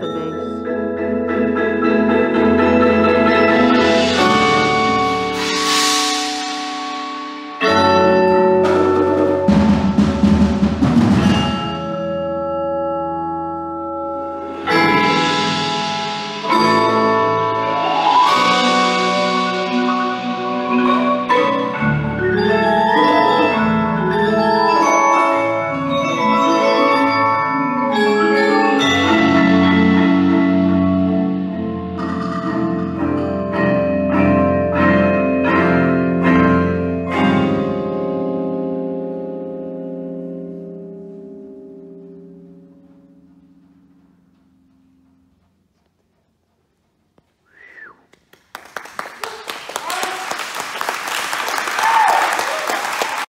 the base.